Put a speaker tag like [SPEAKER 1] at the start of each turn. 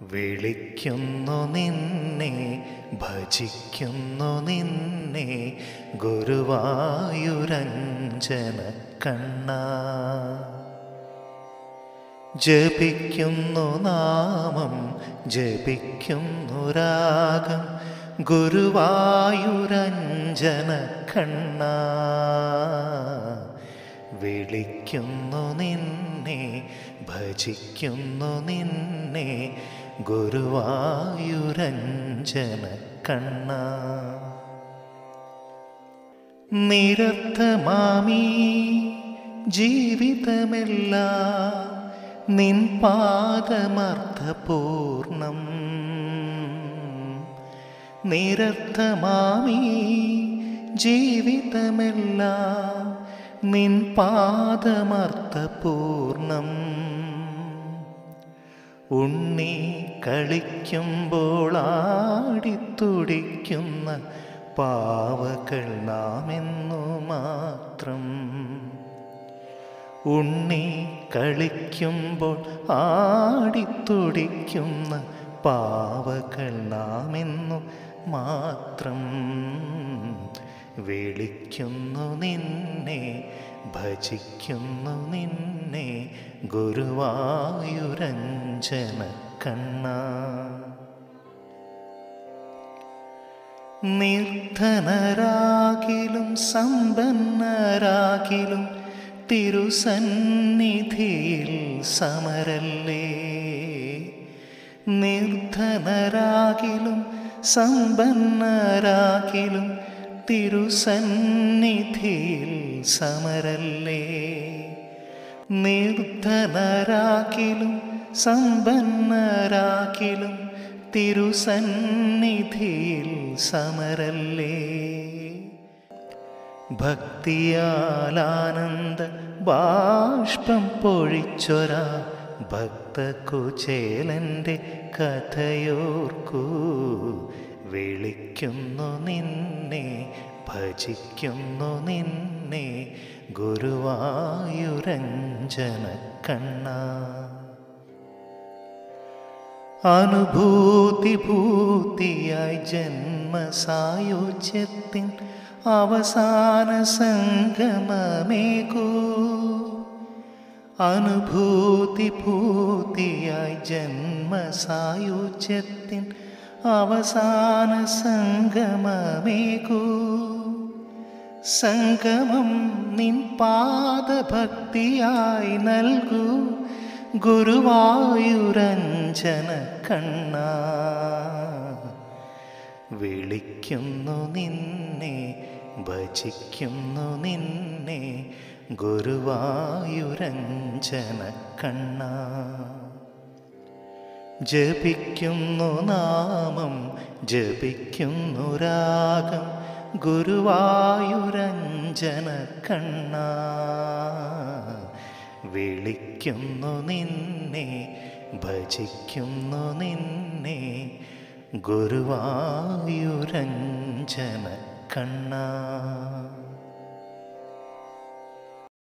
[SPEAKER 1] വിളിക്കുന്നു നിന്നെ ഭജിക്കുന്നു നിന്നെ ഗുരുവായുരഞ്ജന കണ്ണ ജപിക്കുന്നു നാമം ജപിക്കുന്നു രാഗം ഗുരുവായുരഞ്ജന കണ്ണ വിളിക്കുന്നു നിന്നെ ഭജിക്കുന്നു നിന്നെ ഗുരുവായൂരഞ്ജന കണ്ണ നിരർത്ഥമാമീ ജീവിതമെല്ലാം നിൻ പാദമർത്ഥപൂർണം നിരർത്ഥമാമീ ജീവിതമെല്ലാം നിൻ പാദമർത്ഥപൂർണം ഉണ്ണി കളിക്കുമ്പോൾ ആടിത്തുടിക്കുന്ന പാവകൾ നാമെന്നു മാത്രം. ഉണ്ണി കളിക്കുമ്പോൾ ആടിത്തുടിക്കുന്ന പാവകൾ നാമെന്നു മാത്രം. വിളിക്കുന്നു നിന്നെ ഭജിക്കുന്നു നിന്നെ ഗുരുവായുരഞ്ജന കണ്ണ. നിർധനരാകിലും സമ്പന്നരാകിലും തിരുസന്നിധിയിൽ സമരല്ലേ? നിർധനരാകിലും സമ്പന്നരാകിലും തിരുസന്നിധിയിൽ സമരല്ലേ? നിർധനരാക്കിലും സമ്പന്നരാക്കിലും തിരുസന്നിധിയിൽ സമരല്ലേ? ഭക്തിയാലാനന്ദ ബാഷ്പം പൊഴിച്ചൊര ഭക്തകുചേലന്റെ കഥയോർക്കൂ. വിളിക്കുന്നു നിന്നെ ഭജിക്കുന്നു നിന്നെ ഗുരുവായുരഞ്ജന കണ്ണ. അനുഭൂതി ഭൂതിയായി ജന്മസായോജ്യത്തിൻ അവസാന സംഗമമേകൂ. അനുഭൂതി ഭൂതിയായി ജന്മസായോജ്യത്തിൻ അവസാന സംഗമമേകൂ. സംഗമം നിൻ പാദഭക്തിയായി നൽകൂ. ഗുരുവായുരഞ്ജന കണ്ണ. വിളിക്കുന്നു നിന്നെ ഭജിക്കുന്നു നിന്നെ ഗുരുവായുരഞ്ജന കണ്ണ. ജപിക്കുന്നു നാമം ജപിക്കുന്നു രാഗം. ഗുരുവായുരഞ്ജന കണ്ണ. വിളിക്കുന്നു നിന്നെ ഭജിക്കുന്നു നിന്നെ. ഗുരുവായുരഞ്ജന കണ്ണ.